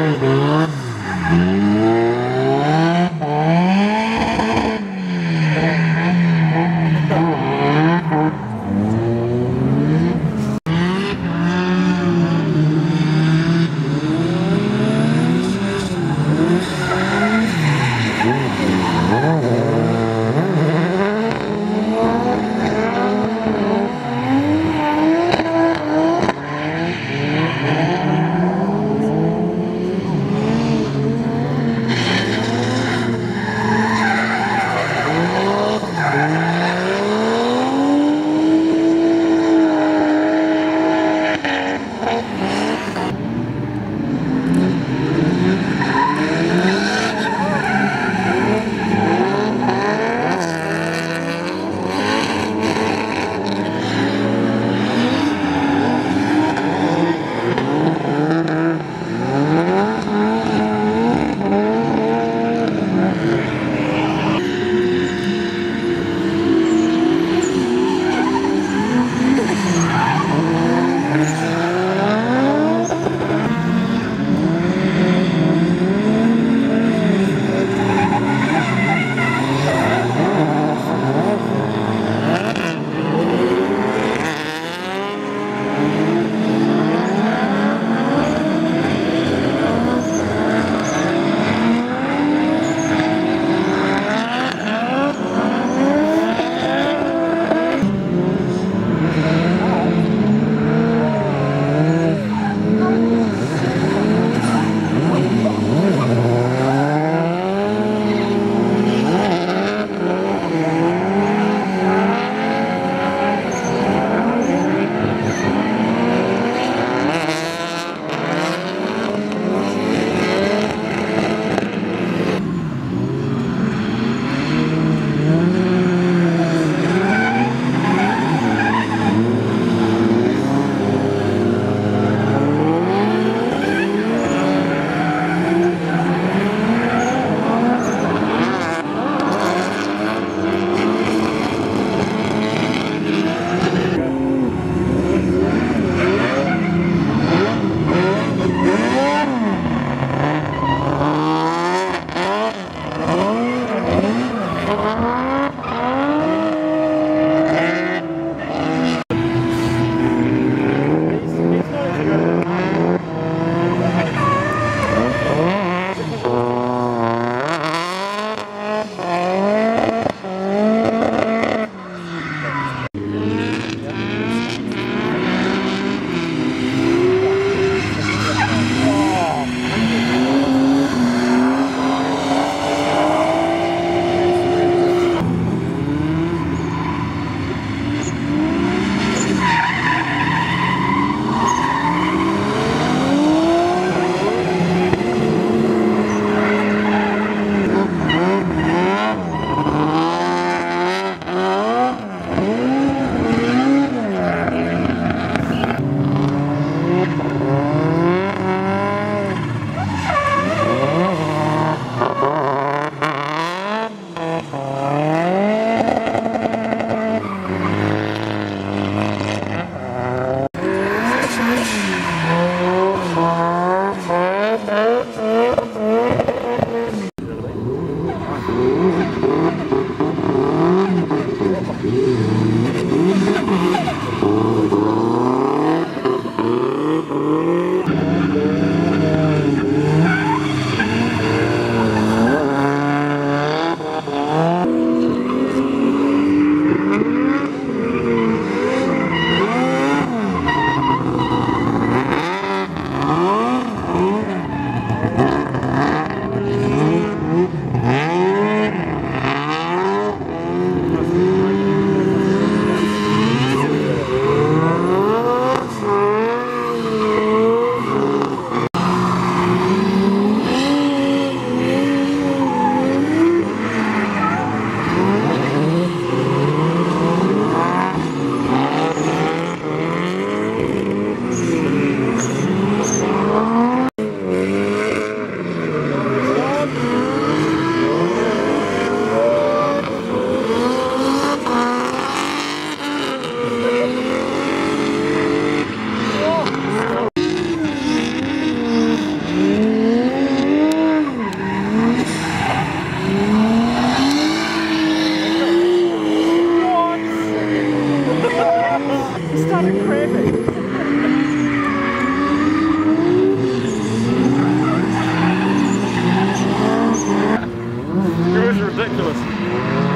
Amen. ridiculous.